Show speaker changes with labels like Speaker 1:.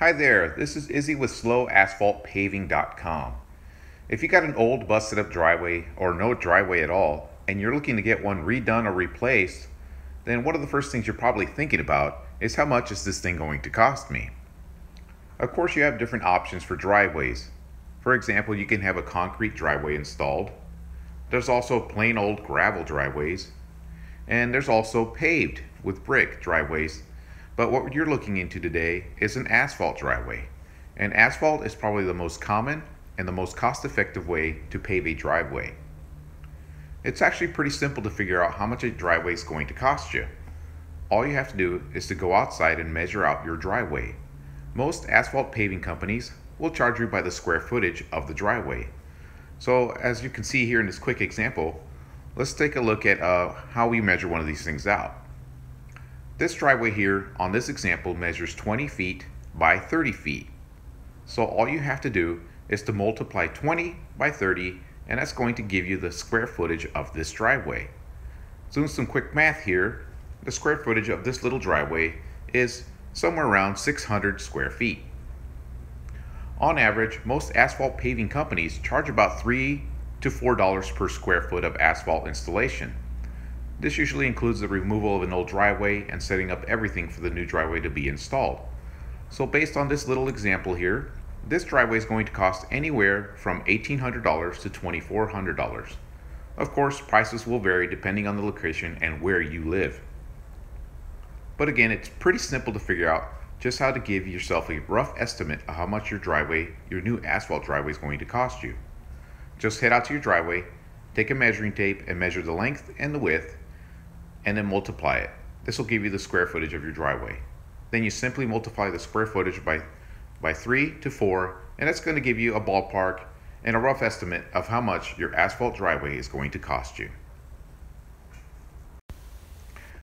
Speaker 1: Hi there, this is Izzy with SLOAsphaltPaving.com. If you got an old busted up driveway or no driveway at all, and you're looking to get one redone or replaced, then one of the first things you're probably thinking about is how much is this thing going to cost me? Of course, you have different options for driveways. For example, you can have a concrete driveway installed. There's also plain old gravel driveways. And there's also paved with brick driveways but what you're looking into today is an asphalt driveway. And asphalt is probably the most common and the most cost effective way to pave a driveway. It's actually pretty simple to figure out how much a driveway is going to cost you. All you have to do is to go outside and measure out your driveway. Most asphalt paving companies will charge you by the square footage of the driveway. So as you can see here in this quick example, let's take a look at uh, how we measure one of these things out. This driveway here on this example measures 20 feet by 30 feet. So all you have to do is to multiply 20 by 30 and that's going to give you the square footage of this driveway. Doing some quick math here, the square footage of this little driveway is somewhere around 600 square feet. On average, most asphalt paving companies charge about 3 to $4 per square foot of asphalt installation. This usually includes the removal of an old driveway and setting up everything for the new driveway to be installed. So based on this little example here, this driveway is going to cost anywhere from $1,800 to $2,400. Of course, prices will vary depending on the location and where you live. But again, it's pretty simple to figure out just how to give yourself a rough estimate of how much your driveway, your new asphalt driveway is going to cost you. Just head out to your driveway, take a measuring tape and measure the length and the width and then multiply it. This will give you the square footage of your driveway. Then you simply multiply the square footage by, by 3 to 4, and that's going to give you a ballpark and a rough estimate of how much your asphalt driveway is going to cost you.